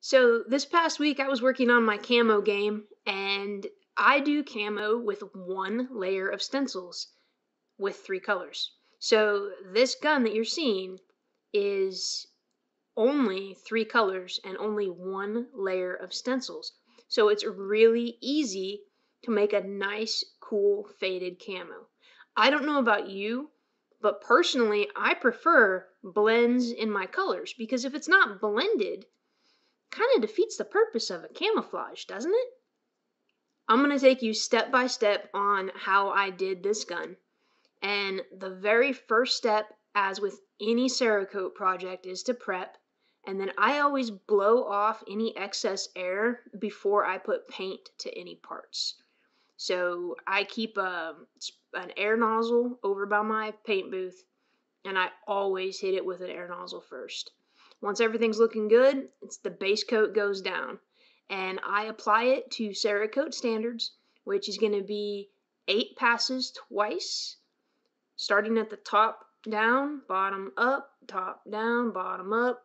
So this past week I was working on my camo game and I do camo with one layer of stencils with three colors. So this gun that you're seeing is only three colors and only one layer of stencils. So it's really easy to make a nice, cool, faded camo. I don't know about you, but personally, I prefer blends in my colors because if it's not blended, kind of defeats the purpose of a camouflage, doesn't it? I'm going to take you step by step on how I did this gun. And the very first step, as with any Cerakote project, is to prep. And then I always blow off any excess air before I put paint to any parts. So I keep um, a, an air nozzle over by my paint booth, and I always hit it with an air nozzle first. Once everything's looking good, it's the base coat goes down. And I apply it to Cerakote standards, which is going to be eight passes twice, starting at the top down, bottom up, top down, bottom up,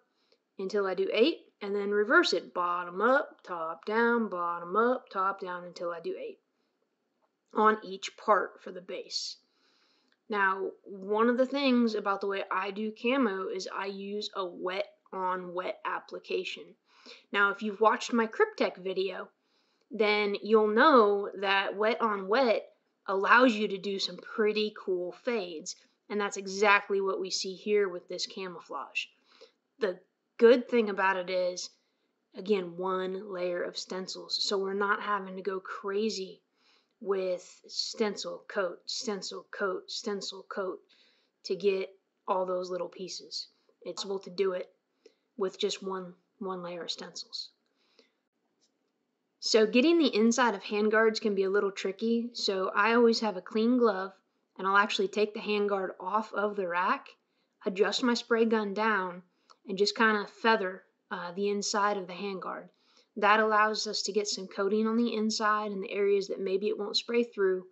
until I do eight, and then reverse it bottom up, top down, bottom up, top down until I do eight on each part for the base. Now, one of the things about the way I do camo is I use a wet on wet application. Now, if you've watched my Kryptek video, then you'll know that wet on wet allows you to do some pretty cool fades. And that's exactly what we see here with this camouflage. The good thing about it is, again, one layer of stencils. So we're not having to go crazy with stencil coat, stencil coat, stencil coat to get all those little pieces. It's able to do it with just one one layer of stencils. So getting the inside of handguards can be a little tricky, so I always have a clean glove and I'll actually take the handguard off of the rack, adjust my spray gun down, and just kind of feather uh, the inside of the handguard. That allows us to get some coating on the inside and the areas that maybe it won't spray through.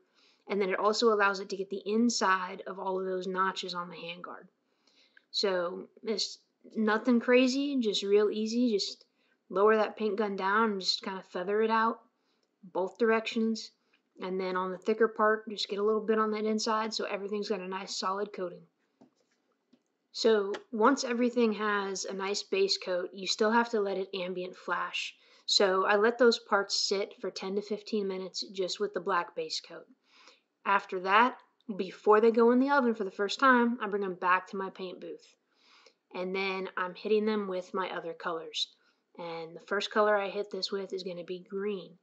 And then it also allows it to get the inside of all of those notches on the handguard. So it's nothing crazy, just real easy. Just lower that paint gun down and just kind of feather it out both directions. And then on the thicker part, just get a little bit on that inside so everything's got a nice solid coating. So once everything has a nice base coat, you still have to let it ambient flash. So I let those parts sit for 10 to 15 minutes just with the black base coat. After that, before they go in the oven for the first time, I bring them back to my paint booth. And then I'm hitting them with my other colors. And the first color I hit this with is going to be green.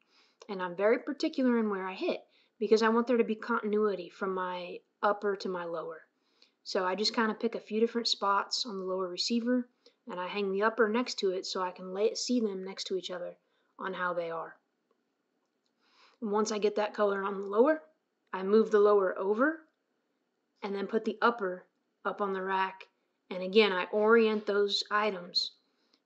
And I'm very particular in where I hit because I want there to be continuity from my upper to my lower. So I just kind of pick a few different spots on the lower receiver and I hang the upper next to it so I can see them next to each other on how they are. And once I get that color on the lower, I move the lower over and then put the upper up on the rack. And again, I orient those items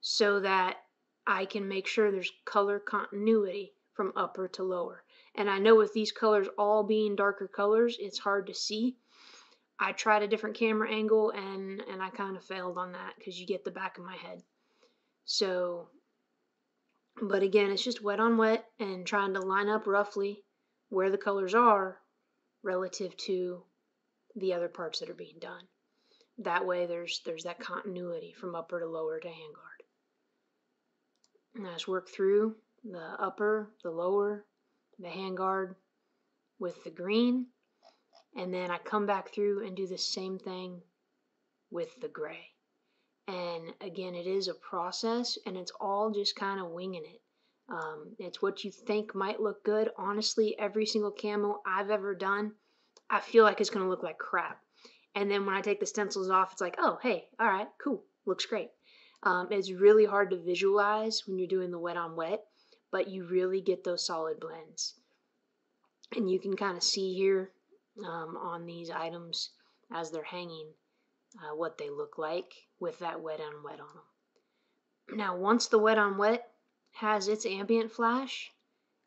so that I can make sure there's color continuity from upper to lower. And I know with these colors all being darker colors, it's hard to see. I tried a different camera angle and and I kind of failed on that because you get the back of my head. So, but again, it's just wet on wet and trying to line up roughly where the colors are relative to the other parts that are being done. That way, there's there's that continuity from upper to lower to handguard. And I just work through the upper, the lower, the handguard with the green and then I come back through and do the same thing with the gray. And again, it is a process and it's all just kind of winging it. Um, it's what you think might look good. Honestly, every single camo I've ever done, I feel like it's going to look like crap. And then when I take the stencils off, it's like, oh, hey, all right, cool, looks great. Um, it's really hard to visualize when you're doing the wet on wet, but you really get those solid blends. And you can kind of see here um, on these items as they're hanging uh, what they look like with that wet on wet on them. Now, once the wet on wet has its ambient flash,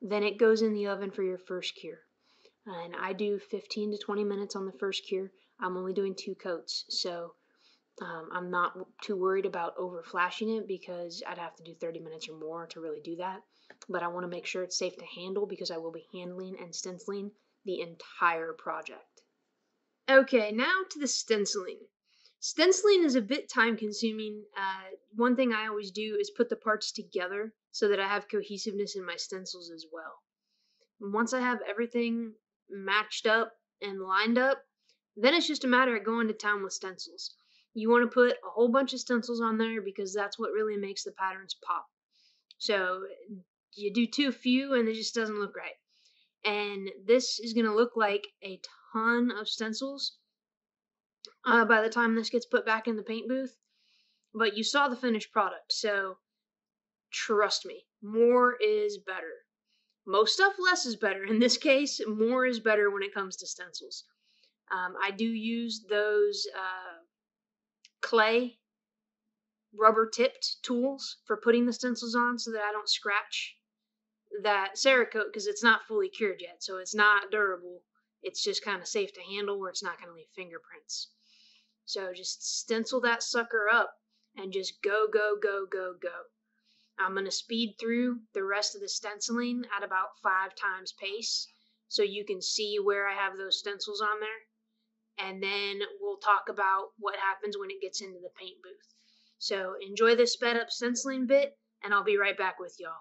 then it goes in the oven for your first cure. And I do 15 to 20 minutes on the first cure. I'm only doing two coats. So Um, I'm not too worried about over flashing it because I'd have to do 30 minutes or more to really do that. But I want to make sure it's safe to handle because I will be handling and stenciling the entire project. Okay, now to the stenciling. Stenciling is a bit time consuming. Uh, one thing I always do is put the parts together so that I have cohesiveness in my stencils as well. Once I have everything matched up and lined up, then it's just a matter of going to town with stencils. You want to put a whole bunch of stencils on there because that's what really makes the patterns pop. So you do too few and it just doesn't look right. And this is going to look like a ton of stencils uh, by the time this gets put back in the paint booth. But you saw the finished product, so trust me, more is better. Most stuff, less is better. In this case, more is better when it comes to stencils. Um, I do use those uh, clay rubber tipped tools for putting the stencils on so that I don't scratch that Cerakote because it's not fully cured yet. So it's not durable. It's just kind of safe to handle where it's not going to leave fingerprints. So just stencil that sucker up and just go, go, go, go, go. I'm going to speed through the rest of the stenciling at about five times pace so you can see where I have those stencils on there. And then we'll talk about what happens when it gets into the paint booth. So enjoy this sped up stenciling bit, and I'll be right back with y'all.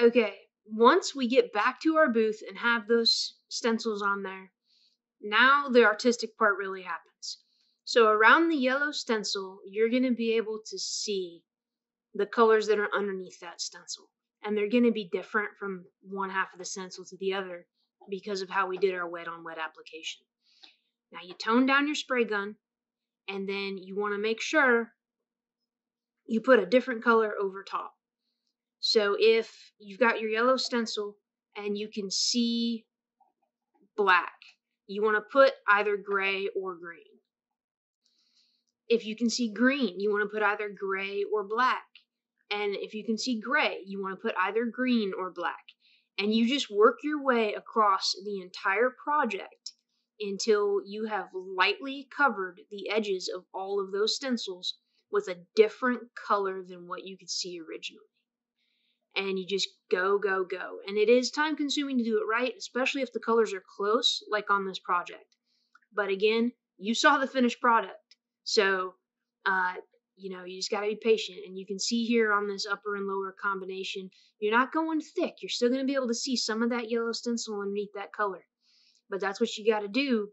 Okay, once we get back to our booth and have those stencils on there, now the artistic part really happens. So around the yellow stencil, you're going to be able to see the colors that are underneath that stencil. And they're going to be different from one half of the stencil to the other because of how we did our wet on wet application. Now you tone down your spray gun and then you want to make sure you put a different color over top. So if you've got your yellow stencil and you can see black, you want to put either gray or green. If you can see green, you want to put either gray or black. And if you can see gray, you want to put either green or black. And you just work your way across the entire project until you have lightly covered the edges of all of those stencils with a different color than what you could see originally. And you just go, go, go. And it is time consuming to do it right, especially if the colors are close, like on this project. But again, you saw the finished product. So, uh, you know, you just got to be patient. And you can see here on this upper and lower combination, you're not going thick. You're still going to be able to see some of that yellow stencil underneath that color. But that's what you got to do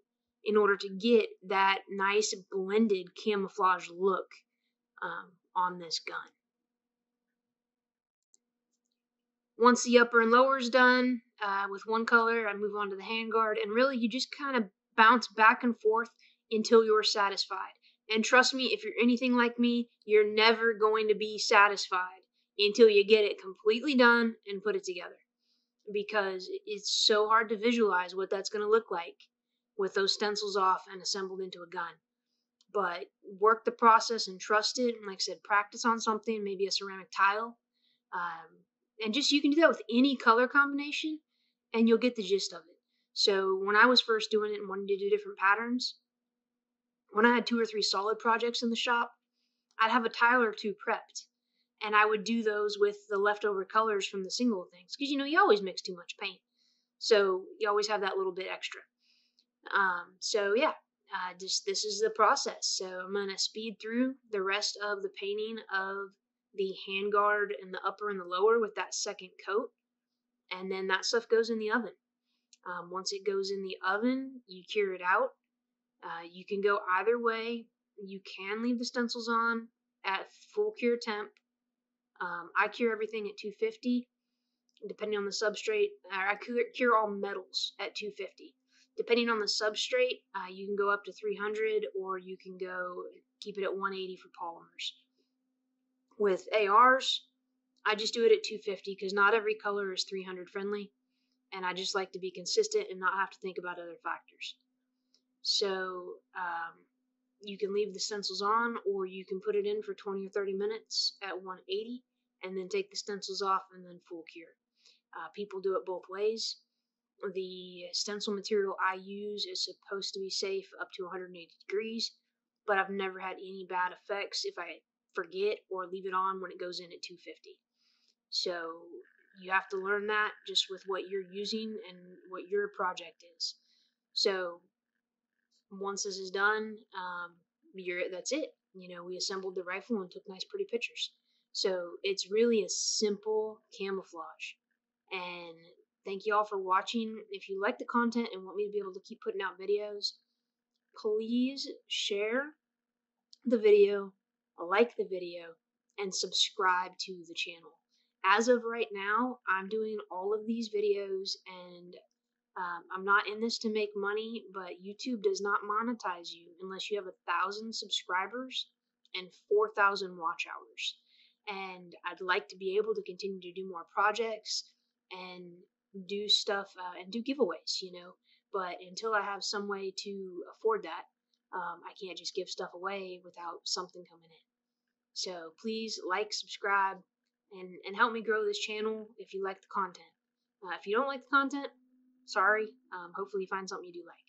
in order to get that nice blended camouflage look um, on this gun. Once the upper and lower is done uh, with one color, I move on to the handguard, and really you just kind of bounce back and forth until you're satisfied. And trust me, if you're anything like me, you're never going to be satisfied until you get it completely done and put it together because it's so hard to visualize what that's going to look like with those stencils off and assembled into a gun. But work the process and trust it. And like I said, practice on something, maybe a ceramic tile. Um, and just you can do that with any color combination and you'll get the gist of it. So when I was first doing it and wanting to do different patterns, when I had two or three solid projects in the shop, I'd have a tile or two prepped and I would do those with the leftover colors from the single things because you know you always mix too much paint, so you always have that little bit extra. Um, so yeah, uh, just this is the process. So I'm gonna speed through the rest of the painting of the handguard and the upper and the lower with that second coat, and then that stuff goes in the oven. Um, once it goes in the oven, you cure it out. Uh, you can go either way. You can leave the stencils on at full cure temp um, I cure everything at 250, depending on the substrate. I cure all metals at 250. Depending on the substrate, uh, you can go up to 300 or you can go keep it at 180 for polymers. With ARs, I just do it at 250 because not every color is 300 friendly, and I just like to be consistent and not have to think about other factors. So um, you can leave the stencils on, or you can put it in for 20 or 30 minutes at 180 and then take the stencils off and then full cure. Uh, people do it both ways. The stencil material I use is supposed to be safe up to 180 degrees, but I've never had any bad effects if I forget or leave it on when it goes in at 250. So you have to learn that just with what you're using and what your project is. So once this is done, um, you're that's it. You know, we assembled the rifle and took nice, pretty pictures. So it's really a simple camouflage. And thank you all for watching. If you like the content and want me to be able to keep putting out videos, please share the video, like the video, and subscribe to the channel. As of right now, I'm doing all of these videos and um, I'm not in this to make money, but YouTube does not monetize you unless you have a thousand subscribers and 4,000 watch hours and I'd like to be able to continue to do more projects and do stuff uh, and do giveaways, you know. But until I have some way to afford that, um, I can't just give stuff away without something coming in. So please like, subscribe, and, and help me grow this channel if you like the content. Uh, if you don't like the content, sorry. Um, hopefully you find something you do like.